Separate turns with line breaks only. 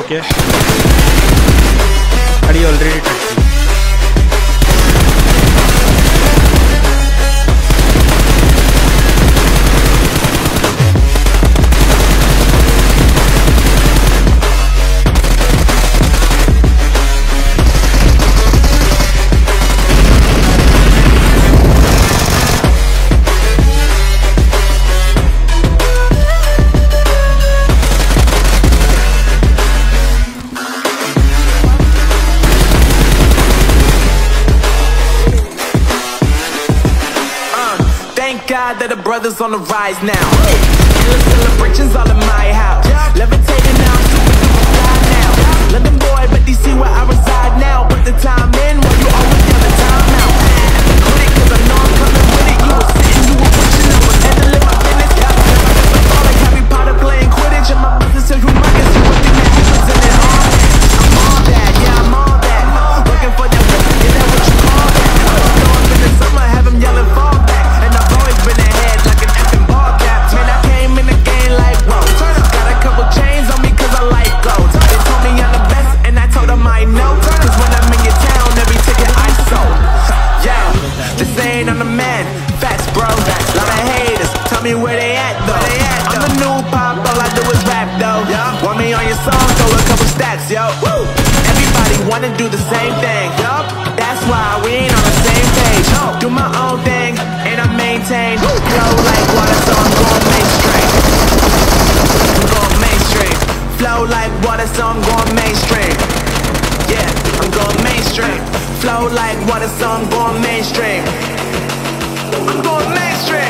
Okay. खड़ी already touch
God that the brothers on the rise now. Celebrations all in my house. Levitating Tell me where they at though. I'm the new pop, all I do is rap though. Want me on your song, throw a couple stats, yo. Woo! Everybody wanna do the same thing. Yup, that's why we ain't on the same page. Do my own thing, and I maintain. Flow like water, so I'm going mainstream. I'm going mainstream. Flow like water, so I'm going mainstream. Yeah, I'm going mainstream. Flow like water, so I'm going mainstream. I'm going mainstream.